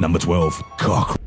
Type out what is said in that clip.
Number 12, cock.